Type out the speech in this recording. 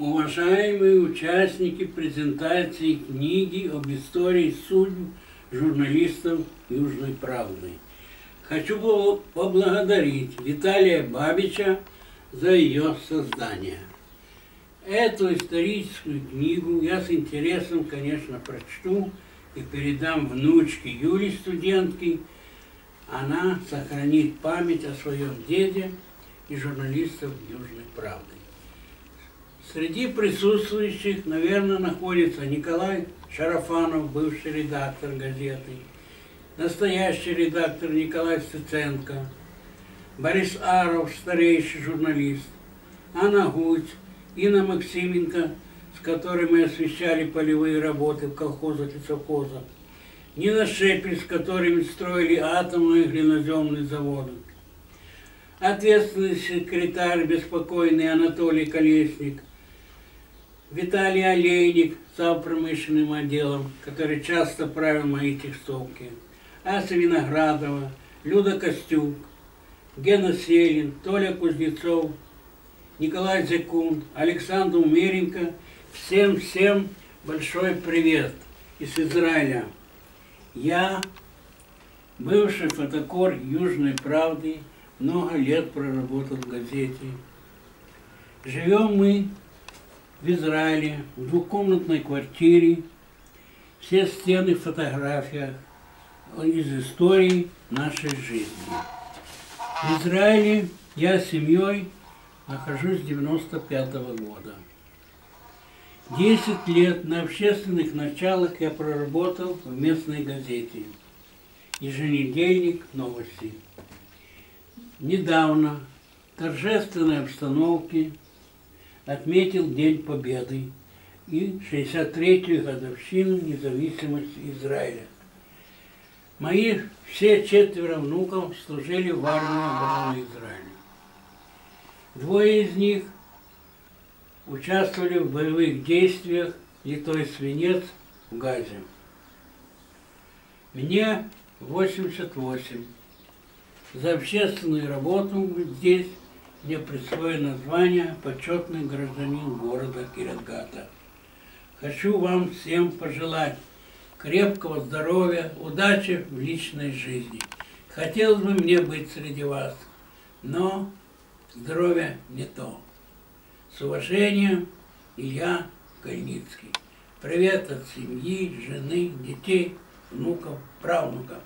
Уважаемые участники презентации книги об истории судьб журналистов Южной Правды. Хочу поблагодарить Виталия Бабича за ее создание. Эту историческую книгу я с интересом, конечно, прочту и передам внучке Юле, студентке. Она сохранит память о своем деде и журналистов Южной Правды. Среди присутствующих, наверное, находится Николай Шарафанов, бывший редактор газеты, настоящий редактор Николай Стеценко, Борис Аров, старейший журналист, Анна Гусь, Инна Максименко, с которой мы освещали полевые работы в колхозах и совхозах, Нина Шепель, с которыми строили атомные глиноземные заводы, ответственный секретарь беспокойный Анатолий Колесник – Виталий Олейник, зав. промышленным отделом, который часто правил мои текстовки, Ася Виноградова, Люда Костюк, Гена Селин, Толя Кузнецов, Николай Зекун, Александр Умеренко. Всем-всем большой привет из Израиля. Я, бывший фотокор Южной Правды, много лет проработал в газете. Живем мы в Израиле, в двухкомнатной квартире, все стены в фотографиях из истории нашей жизни. В Израиле я с семьей нахожусь с 95 -го года. Десять лет на общественных началах я проработал в местной газете «Еженедельник новости». Недавно в торжественной обстановке отметил День Победы и 63-ю годовщину независимости Израиля. Мои все четверо внуков служили в армии обороны Израиля. Двое из них участвовали в боевых действиях «Литой свинец» в Газе. Мне 88. За общественную работу здесь мне присвоено звание почетный гражданин города Кирятгата. Хочу вам всем пожелать крепкого здоровья, удачи в личной жизни. Хотелось бы мне быть среди вас, но здоровье не то. С уважением, Илья Гольницкий. Привет от семьи, жены, детей, внуков, правнуков.